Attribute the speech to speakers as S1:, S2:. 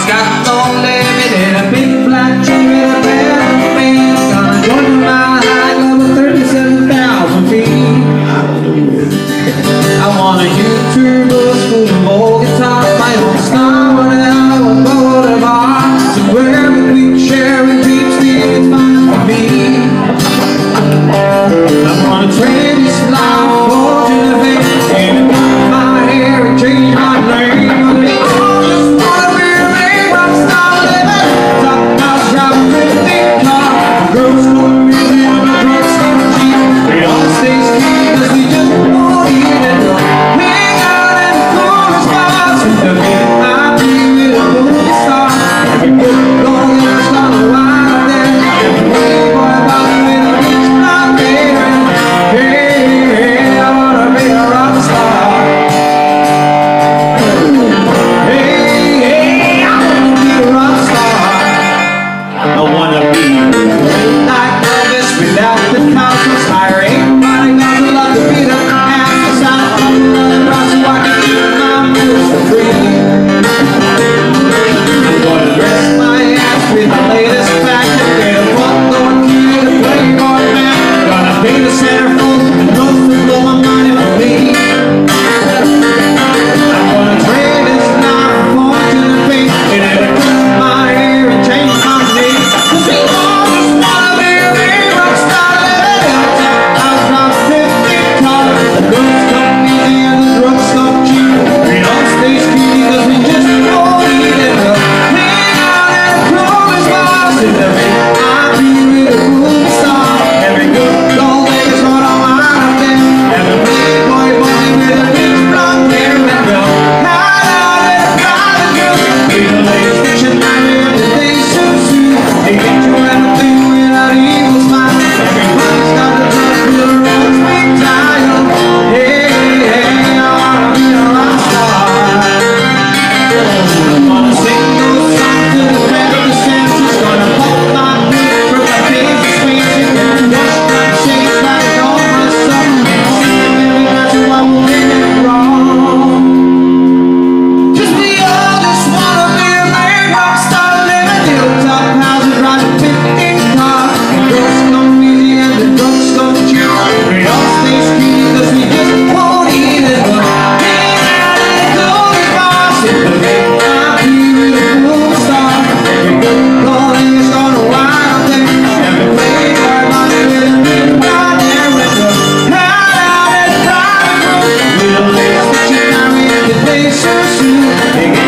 S1: It's got no limit in a big black chain careful. Jesus,